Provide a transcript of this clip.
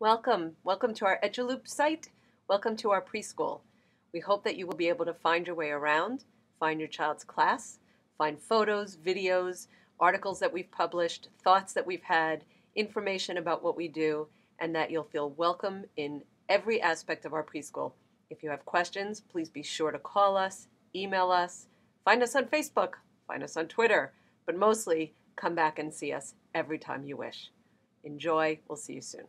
Welcome. Welcome to our Eduloop site. Welcome to our preschool. We hope that you will be able to find your way around, find your child's class, find photos, videos, articles that we've published, thoughts that we've had, information about what we do, and that you'll feel welcome in every aspect of our preschool. If you have questions, please be sure to call us, email us, find us on Facebook, find us on Twitter, but mostly come back and see us every time you wish. Enjoy. We'll see you soon.